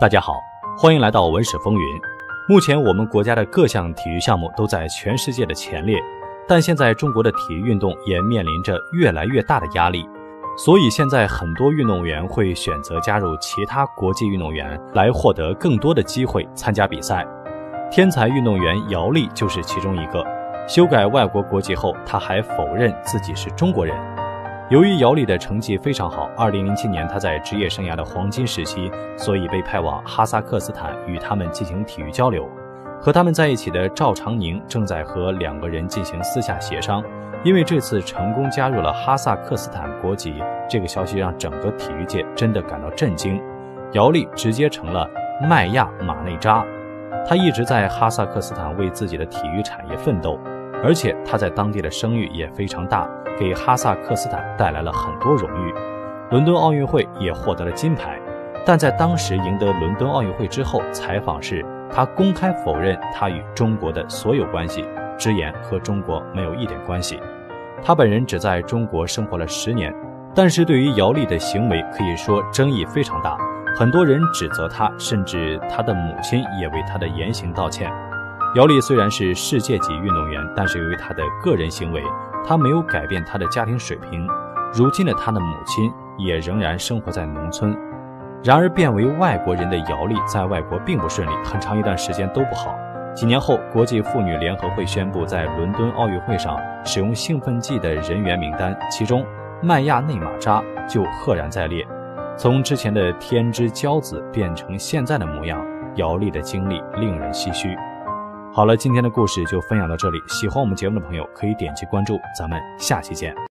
大家好，欢迎来到文史风云。目前我们国家的各项体育项目都在全世界的前列，但现在中国的体育运动也面临着越来越大的压力，所以现在很多运动员会选择加入其他国际运动员，来获得更多的机会参加比赛。天才运动员姚丽就是其中一个。修改外国国籍后，他还否认自己是中国人。由于姚丽的成绩非常好，2007年她在职业生涯的黄金时期，所以被派往哈萨克斯坦与他们进行体育交流。和他们在一起的赵长宁正在和两个人进行私下协商，因为这次成功加入了哈萨克斯坦国籍，这个消息让整个体育界真的感到震惊。姚丽直接成了麦亚马内扎，他一直在哈萨克斯坦为自己的体育产业奋斗。而且他在当地的声誉也非常大，给哈萨克斯坦带来了很多荣誉。伦敦奥运会也获得了金牌，但在当时赢得伦敦奥运会之后，采访时他公开否认他与中国的所有关系，直言和中国没有一点关系。他本人只在中国生活了十年，但是对于姚丽的行为可以说争议非常大，很多人指责他，甚至他的母亲也为他的言行道歉。姚丽虽然是世界级运动员，但是由于她的个人行为，她没有改变她的家庭水平。如今的她的母亲也仍然生活在农村。然而，变为外国人的姚丽在外国并不顺利，很长一段时间都不好。几年后，国际妇女联合会宣布在伦敦奥运会上使用兴奋剂的人员名单，其中麦亚内马扎就赫然在列。从之前的天之骄子变成现在的模样，姚丽的经历令人唏嘘。好了，今天的故事就分享到这里。喜欢我们节目的朋友可以点击关注，咱们下期见。